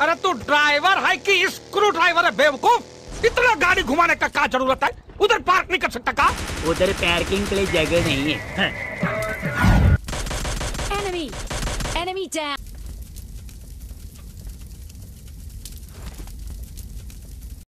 अरे तू ड्राइवर है कि स्क्रू ड्राइवर है बेवकूफ़? इतना गाड़ी घुमाने का क्या ज़रूरत है? उधर पार्क नहीं कर सकता का? उधर पार्किंग के लिए जगह नहीं है। Enemy enemy down!